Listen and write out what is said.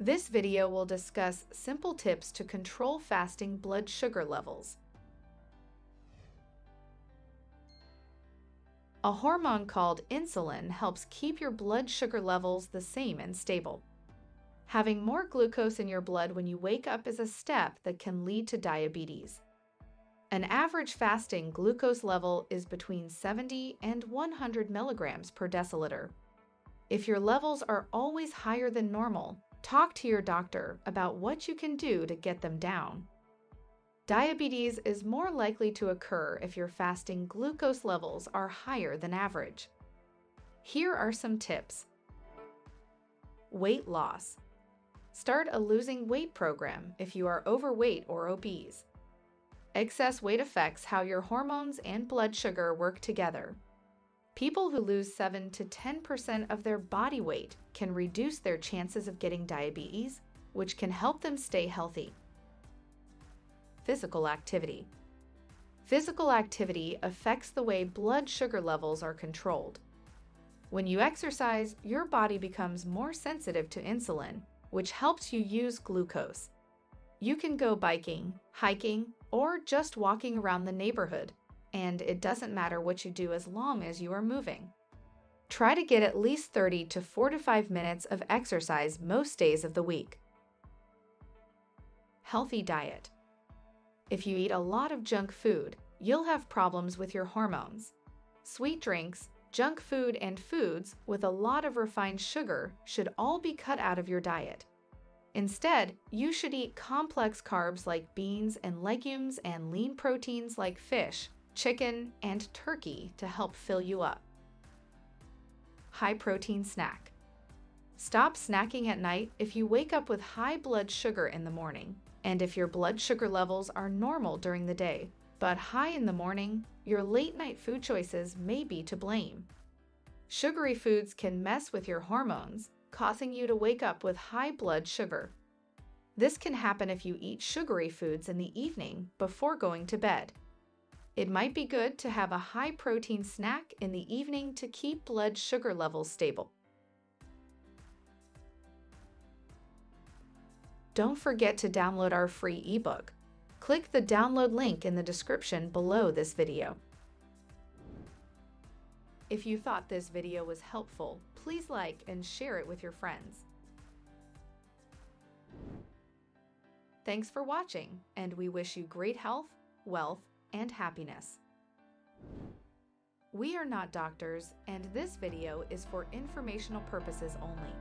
This video will discuss simple tips to control fasting blood sugar levels. A hormone called insulin helps keep your blood sugar levels the same and stable. Having more glucose in your blood when you wake up is a step that can lead to diabetes. An average fasting glucose level is between 70 and 100 milligrams per deciliter. If your levels are always higher than normal, talk to your doctor about what you can do to get them down. Diabetes is more likely to occur if your fasting glucose levels are higher than average. Here are some tips. Weight loss. Start a losing weight program if you are overweight or obese. Excess weight affects how your hormones and blood sugar work together. People who lose 7 to 10% of their body weight can reduce their chances of getting diabetes, which can help them stay healthy. Physical activity. Physical activity affects the way blood sugar levels are controlled. When you exercise, your body becomes more sensitive to insulin, which helps you use glucose. You can go biking, hiking, or just walking around the neighborhood, and it doesn't matter what you do as long as you are moving. Try to get at least 30 to 45 minutes of exercise most days of the week. Healthy diet. If you eat a lot of junk food, you'll have problems with your hormones. Sweet drinks, Junk food and foods with a lot of refined sugar should all be cut out of your diet. Instead, you should eat complex carbs like beans and legumes and lean proteins like fish, chicken, and turkey to help fill you up. High protein snack. Stop snacking at night if you wake up with high blood sugar in the morning and if your blood sugar levels are normal during the day but high in the morning, your late night food choices may be to blame. Sugary foods can mess with your hormones, causing you to wake up with high blood sugar. This can happen if you eat sugary foods in the evening before going to bed. It might be good to have a high protein snack in the evening to keep blood sugar levels stable. Don't forget to download our free ebook click the download link in the description below this video. If you thought this video was helpful, please like and share it with your friends. Thanks for watching, and we wish you great health, wealth, and happiness. We are not doctors, and this video is for informational purposes only.